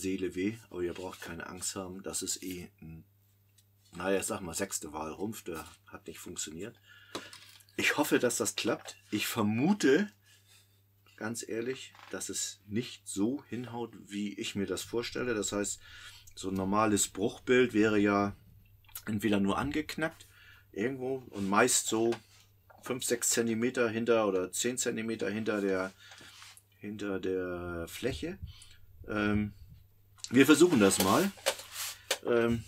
Seele weh, aber ihr braucht keine Angst haben. Das ist eh ein, naja, sag mal, sechste Wahl Rumpf, der hat nicht funktioniert. Ich hoffe, dass das klappt. Ich vermute, ganz ehrlich, dass es nicht so hinhaut, wie ich mir das vorstelle. Das heißt, so ein normales Bruchbild wäre ja entweder nur angeknackt irgendwo und meist so 5, 6 cm hinter oder 10 cm hinter der, hinter der Fläche. Ähm, wir versuchen das mal. Ähm,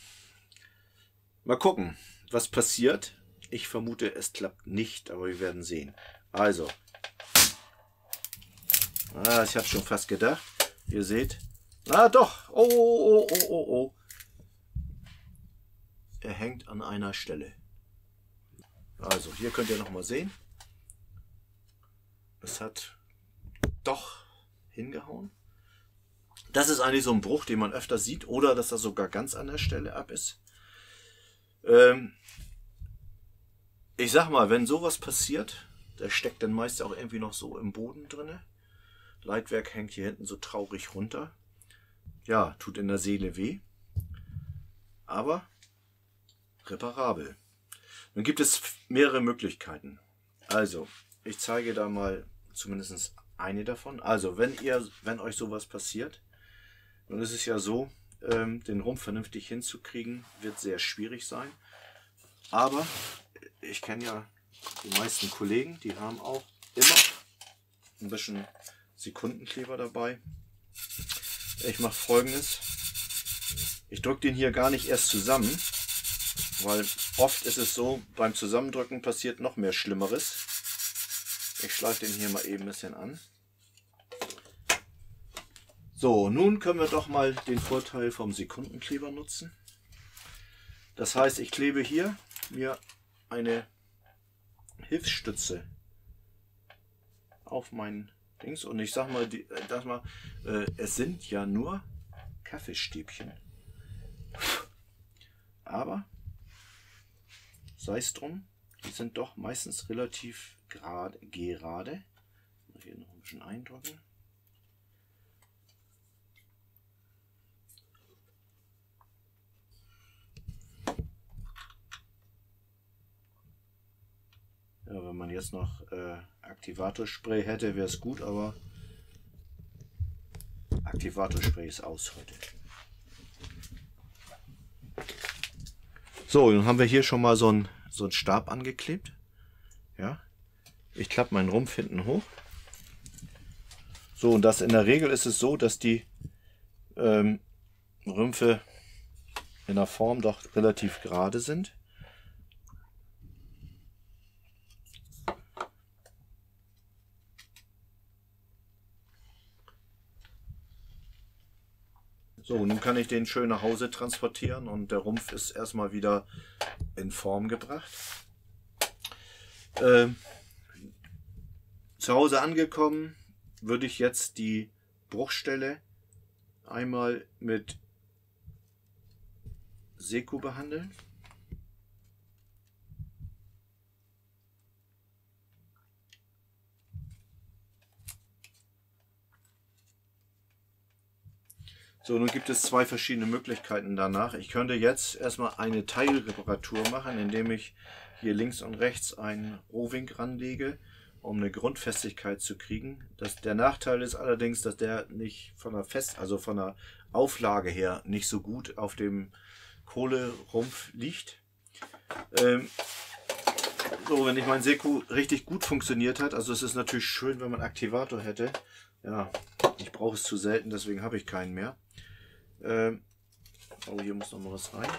mal gucken, was passiert. Ich vermute, es klappt nicht, aber wir werden sehen. Also. Ah, ich habe schon fast gedacht. Ihr seht. Ah, doch. Oh, oh, oh, oh, oh. Er hängt an einer Stelle. Also, hier könnt ihr nochmal sehen. Es hat doch hingehauen. Das ist eigentlich so ein Bruch, den man öfter sieht. Oder dass er sogar ganz an der Stelle ab ist. Ähm, ich sag mal, wenn sowas passiert, der steckt dann meist auch irgendwie noch so im Boden drinne. Leitwerk hängt hier hinten so traurig runter. Ja, tut in der Seele weh. Aber reparabel. Nun gibt es mehrere Möglichkeiten. Also, ich zeige da mal zumindest eine davon. Also, wenn ihr, wenn euch sowas passiert, dann ist es ja so, ähm, den Rumpf vernünftig hinzukriegen, wird sehr schwierig sein. Aber ich kenne ja die meisten Kollegen, die haben auch immer ein bisschen Sekundenkleber dabei. Ich mache folgendes. Ich drücke den hier gar nicht erst zusammen, weil oft ist es so, beim Zusammendrücken passiert noch mehr Schlimmeres. Ich schleife den hier mal eben ein bisschen an. So, nun können wir doch mal den Vorteil vom Sekundenkleber nutzen. Das heißt, ich klebe hier mir eine Hilfsstütze auf mein Dings und ich sag mal, die, äh, das mal äh, es sind ja nur Kaffeestäbchen. Aber sei es drum, die sind doch meistens relativ grad, gerade. Hier noch ein bisschen eindrücken. Ja, wenn man jetzt noch äh, Aktivatorspray hätte, wäre es gut, aber Aktivatorspray ist aus heute. So, dann haben wir hier schon mal so einen so Stab angeklebt. Ja, ich klappe meinen Rumpf hinten hoch. So, und das in der Regel ist es so, dass die ähm, Rümpfe in der Form doch relativ gerade sind. So, nun kann ich den schön nach Hause transportieren und der Rumpf ist erstmal wieder in Form gebracht. Ähm, zu Hause angekommen würde ich jetzt die Bruchstelle einmal mit Seku behandeln. So, nun gibt es zwei verschiedene Möglichkeiten danach. Ich könnte jetzt erstmal eine Teilreparatur machen, indem ich hier links und rechts einen Rohwink ranlege, um eine Grundfestigkeit zu kriegen. Das, der Nachteil ist allerdings, dass der nicht von der Fest, also von der Auflage her nicht so gut auf dem Kohlerumpf liegt. Ähm, so, wenn ich mein Seku richtig gut funktioniert hat, also es ist natürlich schön, wenn man Aktivator hätte. Ja, ich brauche es zu selten, deswegen habe ich keinen mehr. Ähm, oh, hier muss noch mal was rein.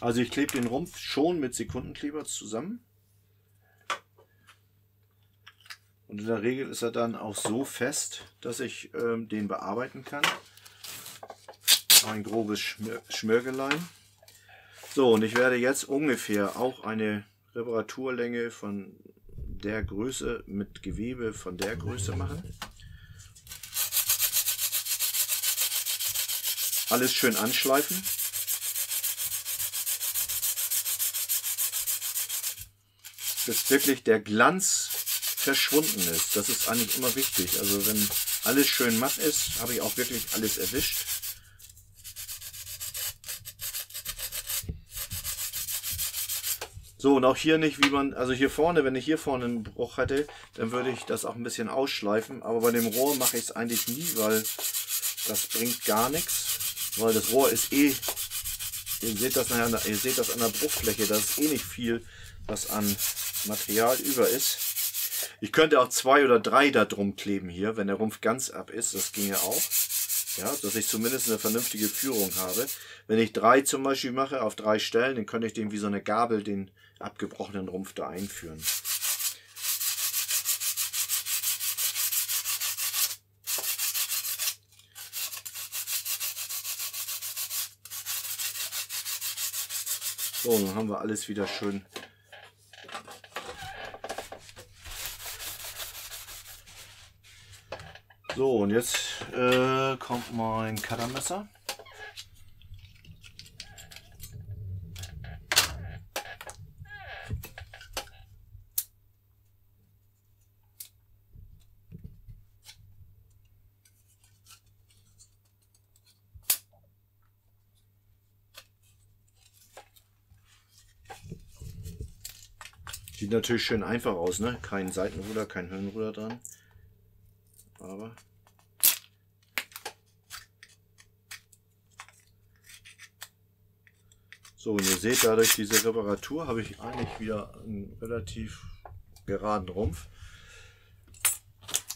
Also ich klebe den Rumpf schon mit Sekundenkleber zusammen. Und in der Regel ist er dann auch so fest, dass ich ähm, den bearbeiten kann. Ein grobes Schmör Schmörgelein. So, und ich werde jetzt ungefähr auch eine Reparaturlänge von der Größe mit Gewebe von der Größe machen. Alles schön anschleifen. Bis wirklich der Glanz verschwunden ist. Das ist eigentlich immer wichtig. Also wenn alles schön matt ist, habe ich auch wirklich alles erwischt. So, und auch hier nicht, wie man, also hier vorne, wenn ich hier vorne einen Bruch hätte, dann würde ich das auch ein bisschen ausschleifen. Aber bei dem Rohr mache ich es eigentlich nie, weil das bringt gar nichts. Weil das Rohr ist eh, ihr seht das nachher, ihr seht das an der Bruchfläche, da ist eh nicht viel, was an Material über ist. Ich könnte auch zwei oder drei da drum kleben hier, wenn der Rumpf ganz ab ist, das ginge auch. Ja, dass ich zumindest eine vernünftige Führung habe. Wenn ich drei zum Beispiel mache auf drei Stellen, dann könnte ich den wie so eine Gabel den abgebrochenen Rumpf da einführen. So, dann haben wir alles wieder schön So, und jetzt äh, kommt mein Cuttermesser. Sieht natürlich schön einfach aus, ne? Kein Seitenruder, kein Höhenruder dran. Aber So, und ihr seht, dadurch diese Reparatur habe ich eigentlich wieder einen relativ geraden Rumpf.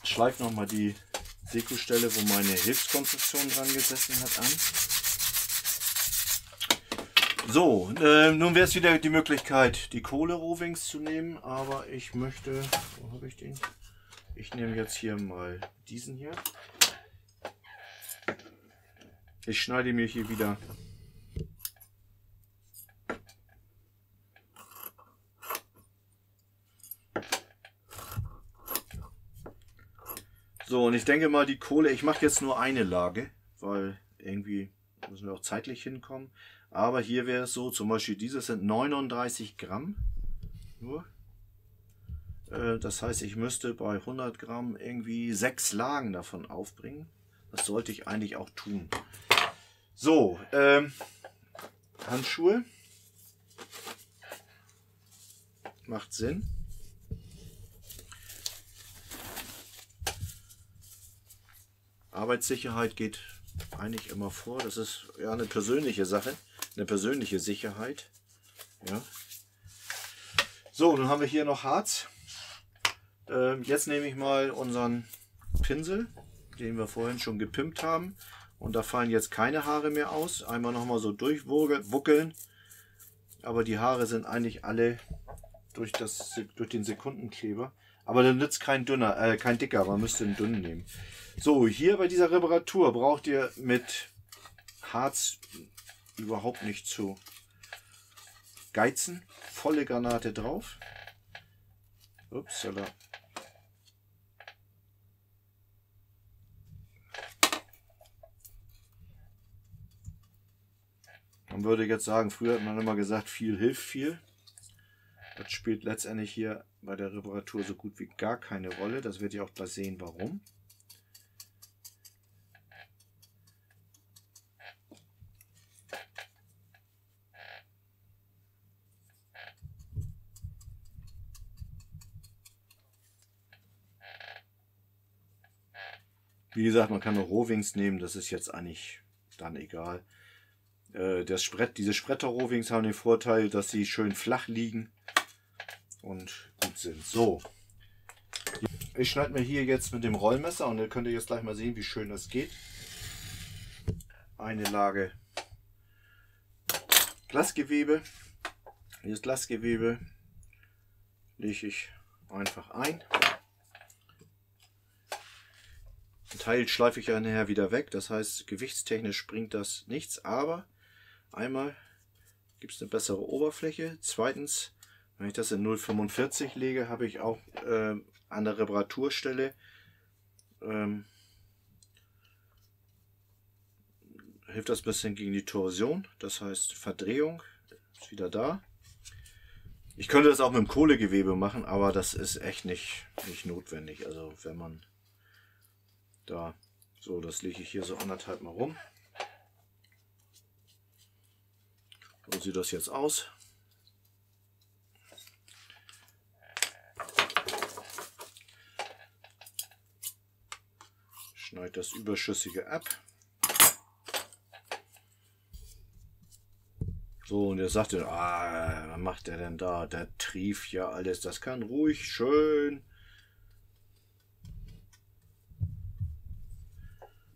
Schleife nochmal die Sekustelle, wo meine Hilfskonstruktion dran gesessen hat, an. So, äh, nun wäre es wieder die Möglichkeit, die Kohle-Rovings zu nehmen, aber ich möchte, wo habe ich den? Ich nehme jetzt hier mal diesen hier. Ich schneide mir hier wieder So, und ich denke mal, die Kohle, ich mache jetzt nur eine Lage, weil irgendwie müssen wir auch zeitlich hinkommen. Aber hier wäre es so, zum Beispiel dieses sind 39 Gramm nur. Äh, das heißt, ich müsste bei 100 Gramm irgendwie sechs Lagen davon aufbringen. Das sollte ich eigentlich auch tun. So, ähm, Handschuhe. Macht Sinn. Arbeitssicherheit geht eigentlich immer vor. Das ist ja eine persönliche Sache eine persönliche Sicherheit. Ja. So, nun haben wir hier noch Harz. Ähm, jetzt nehme ich mal unseren Pinsel, den wir vorhin schon gepimpt haben. Und da fallen jetzt keine Haare mehr aus. Einmal nochmal so durchwuckeln. Aber die Haare sind eigentlich alle durch, das, durch den Sekundenkleber. Aber dann nützt kein dünner, äh, kein dicker, man müsste einen dünnen nehmen. So, hier bei dieser Reparatur braucht ihr mit Harz überhaupt nicht zu geizen. Volle Granate drauf. Upsala. Man würde jetzt sagen, früher hat man immer gesagt, viel hilft viel. Das spielt letztendlich hier bei der Reparatur so gut wie gar keine Rolle. Das wird ihr auch gleich sehen, warum. Wie gesagt, man kann auch Rohwings nehmen, das ist jetzt eigentlich dann egal. Äh, das Sprett, diese Spretter-Rohwings haben den Vorteil, dass sie schön flach liegen und gut sind. So, ich schneide mir hier jetzt mit dem Rollmesser und ihr könnt ihr jetzt gleich mal sehen, wie schön das geht. Eine Lage Glasgewebe. Dieses Glasgewebe lege ich einfach ein. Ein Teil schleife ich ja nachher wieder weg, das heißt gewichtstechnisch bringt das nichts, aber einmal gibt es eine bessere Oberfläche. Zweitens, wenn ich das in 0,45 lege, habe ich auch äh, an der Reparaturstelle ähm, hilft das ein bisschen gegen die Torsion, das heißt Verdrehung ist wieder da. Ich könnte das auch mit dem Kohlegewebe machen, aber das ist echt nicht, nicht notwendig. Also wenn man Da, so, das lege ich hier so anderthalb Mal rum. So sieht das jetzt aus. Schneid das Überschüssige ab. So, und er sagte, ah, was macht er denn da? Der trief ja alles. Das kann ruhig schön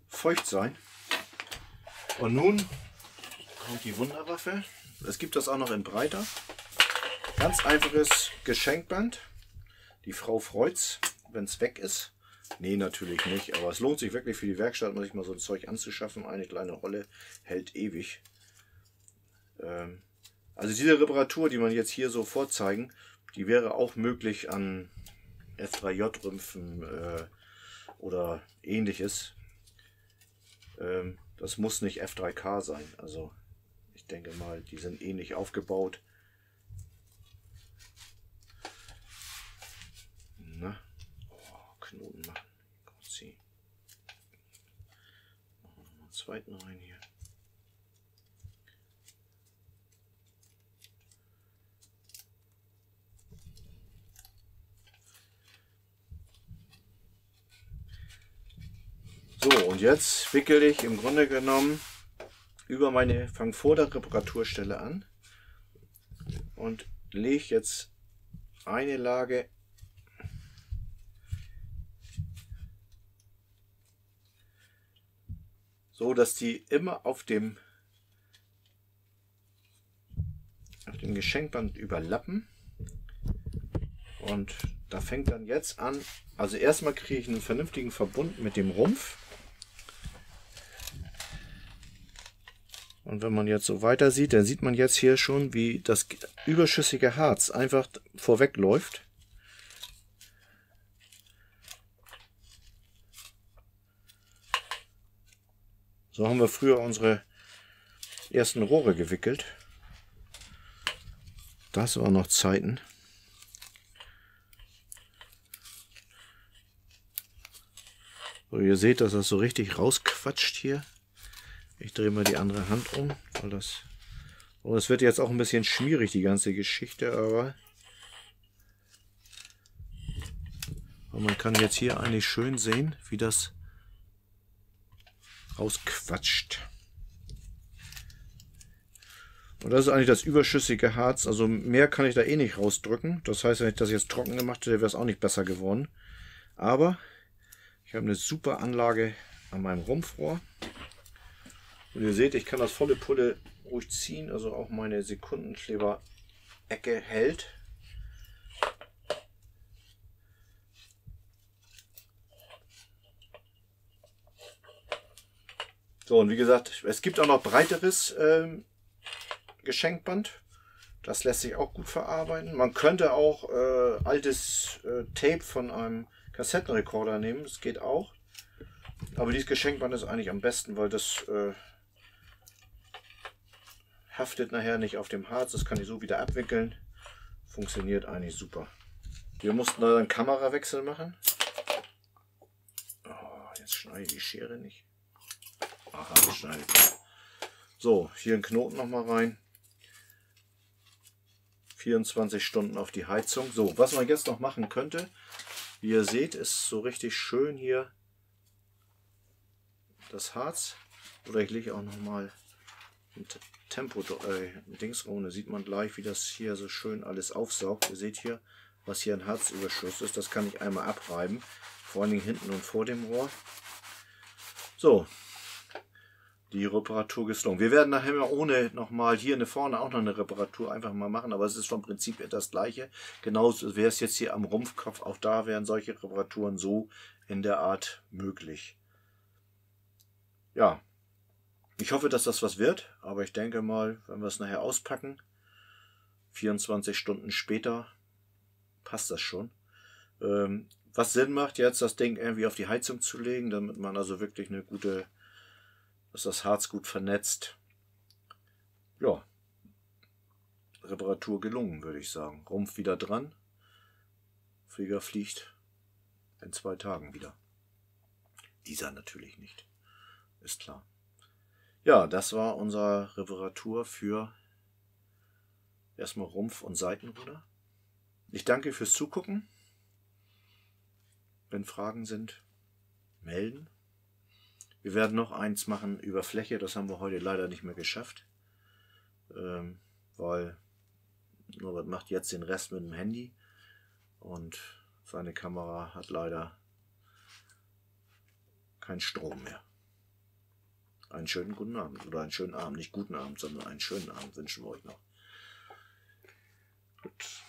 feucht sein. Und nun kommt die Wunderwaffe. Es gibt das auch noch in breiter. Ganz einfaches Geschenkband. Die Frau freut's, wenn es weg ist. Nee, natürlich nicht. Aber es lohnt sich wirklich für die Werkstatt, sich mal so ein Zeug anzuschaffen. Eine kleine Rolle hält ewig. Ähm, also diese Reparatur, die man jetzt hier so vorzeigen, die wäre auch möglich an F3J-Rümpfen äh, oder ähnliches. Ähm, das muss nicht F3K sein. Also ich denke mal, die sind ähnlich aufgebaut. Na, oh, Knoten machen. Sie. Machen wir einen zweiten rein hier. So, und jetzt wickel ich im Grunde genommen über meine Frankfurter Reparaturstelle an und lege jetzt eine Lage so, dass die immer auf dem auf dem Geschenkband überlappen. Und da fängt dann jetzt an, also erstmal kriege ich einen vernünftigen Verbund mit dem Rumpf. Und wenn man jetzt so weiter sieht, dann sieht man jetzt hier schon, wie das überschüssige Harz einfach vorweg So haben wir früher unsere ersten Rohre gewickelt. Das waren noch Zeiten. So, ihr seht, dass das so richtig rausquatscht hier. Ich drehe mal die andere Hand um, weil das... Oh, das wird jetzt auch ein bisschen schwierig, die ganze Geschichte, aber... aber man kann jetzt hier eigentlich schön sehen, wie das rausquatscht. Und das ist eigentlich das überschüssige Harz. Also mehr kann ich da eh nicht rausdrücken. Das heißt, wenn ich das jetzt trocken gemacht hätte, wäre es auch nicht besser geworden. Aber ich habe eine super Anlage an meinem Rumpfrohr. Und ihr seht, ich kann das volle Pulle ruhig ziehen, also auch meine Sekundenkleber-Ecke hält. So, und wie gesagt, es gibt auch noch breiteres ähm, Geschenkband. Das lässt sich auch gut verarbeiten. Man könnte auch äh, altes äh, Tape von einem Kassettenrekorder nehmen. Das geht auch. Aber dieses Geschenkband ist eigentlich am besten, weil das äh, haftet nachher nicht auf dem Harz. Das kann ich so wieder abwickeln. Funktioniert eigentlich super. Wir mussten da einen Kamerawechsel machen. Oh, jetzt schneide ich die Schere nicht. Aha, schneide So, hier einen Knoten noch mal rein. 24 Stunden auf die Heizung. So, was man jetzt noch machen könnte, wie ihr seht, ist so richtig schön hier das Harz. Oder ich lege auch noch mal Tempo äh, Dingsrone sieht man gleich, wie das hier so schön alles aufsaugt. Ihr seht hier, was hier ein Harzüberschuss ist. Das kann ich einmal abreiben. Vor allen Dingen hinten und vor dem Rohr. So, die Reparatur geslungen. Wir werden nachher ohne nochmal hier eine vorne auch noch eine Reparatur einfach mal machen, aber es ist vom Prinzip das gleiche. Genauso wäre es jetzt hier am Rumpfkopf, auch da wären solche Reparaturen so in der Art möglich. Ja, ich hoffe, dass das was wird, aber ich denke mal, wenn wir es nachher auspacken, 24 Stunden später, passt das schon. Ähm, was Sinn macht, jetzt das Ding irgendwie auf die Heizung zu legen, damit man also wirklich eine gute, dass das Harz gut vernetzt. Ja, Reparatur gelungen, würde ich sagen. Rumpf wieder dran. Flieger fliegt in zwei Tagen wieder. Dieser natürlich nicht. Ist klar. Ja, das war unsere Reparatur für erstmal Rumpf und Seitenruder. Ich danke fürs Zugucken. Wenn Fragen sind, melden. Wir werden noch eins machen über Fläche. Das haben wir heute leider nicht mehr geschafft. Ähm, weil Norbert macht jetzt den Rest mit dem Handy. Und seine Kamera hat leider keinen Strom mehr. Einen schönen guten Abend. Oder einen schönen Abend. Nicht guten Abend, sondern einen schönen Abend wünschen wir euch noch. Gut.